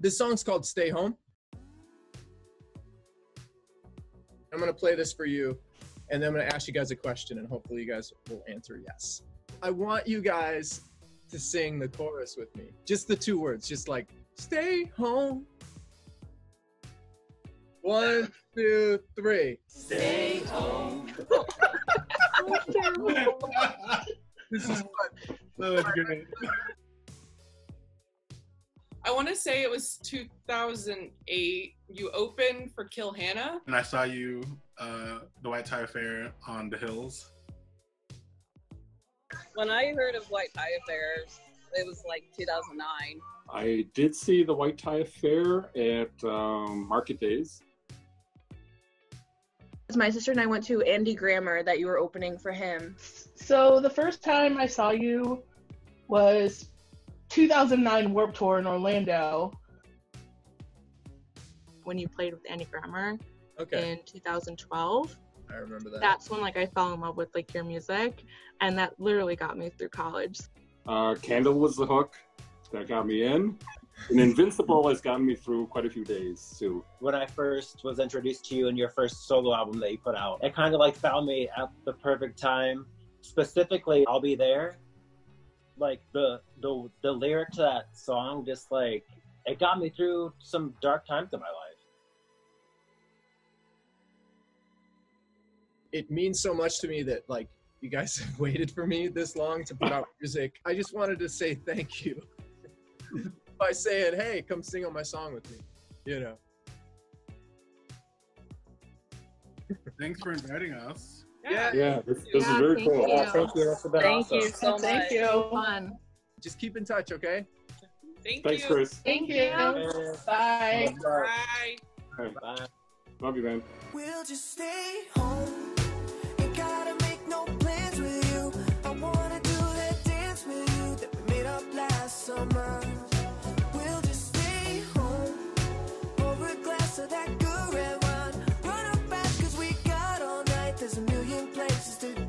This song's called Stay Home. I'm going to play this for you, and then I'm going to ask you guys a question, and hopefully you guys will answer yes. I want you guys to sing the chorus with me. Just the two words, just like stay home. One, two, three. Stay home. This is fun. That was great. I want to say it was 2008. You opened for Kill Hannah. And I saw you, uh, the White Tie Affair on the Hills. When I heard of White Tie Affairs, it was like 2009. I did see the White Tie Affair at um, Market Days. My sister and I went to Andy Grammer that you were opening for him. So the first time I saw you was 2009 Warped Tour in Orlando. when you played with Andy Grammer Okay, in 2012. I remember that. That's when like I fell in love with like your music, and that literally got me through college. Uh, Candle was the hook that got me in. And Invincible has gotten me through quite a few days too. when I first was introduced to you and your first solo album that you put out. It kind of like found me at the perfect time. Specifically, I'll be there. Like the the the lyric to that song, just like it got me through some dark times in my life. it means so much to me that like you guys have waited for me this long to put out music. I just wanted to say thank you by saying, "Hey, come sing on my song with me." You know. Thanks for inviting us. Yeah. Yeah, this, this is very cool. you. Yeah, thank you. That's Thank awesome. you so much. Thank you. Fun. Just keep in touch, okay? Thank Thanks, you. Chris. Thank you. Yeah. Bye. Bye. All right. Bye. Love you, man. We'll just stay home. places to